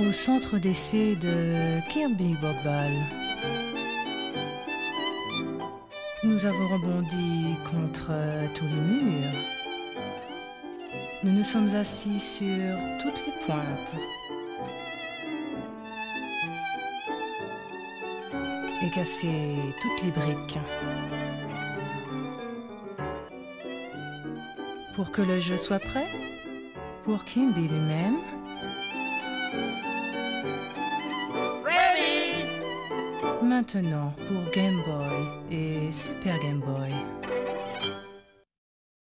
au centre d'essai de Kirby Bobal. Nous avons rebondi contre tous les murs. Nous nous sommes assis sur toutes les pointes. Et cassé toutes les briques. Pour que le jeu soit prêt, pour Kimby lui-même, maintenant pour Game Boy et Super Game Boy.